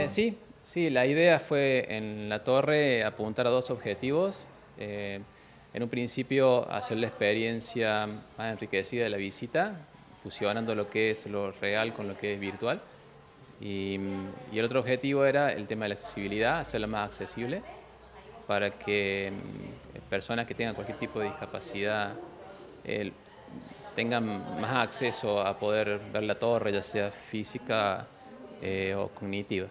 Eh, sí, sí, la idea fue en la torre apuntar a dos objetivos. Eh, en un principio hacer la experiencia más enriquecida de la visita, fusionando lo que es lo real con lo que es virtual. Y, el otro objetivo era el tema de la accesibilidad, hacerla más accesible para que eh, personas que tengan cualquier tipo de discapacidad tengan más acceso a poder ver la torre, ya sea física o cognitiva.